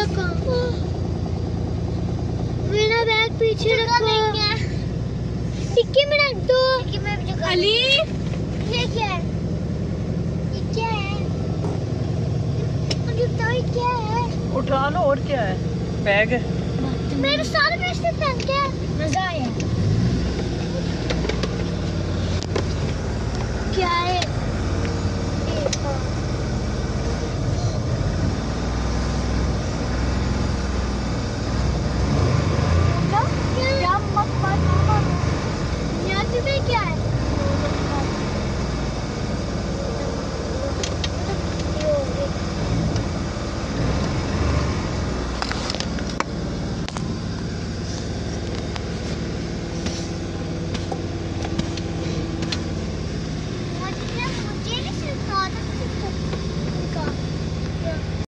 रखो। मेरा बैग पीछे रखो। टिक्की में रख दो। अली? ये क्या है। ये क्या है? क्या है? उठा लो और क्या है? बैग। मेरे सारे पैसे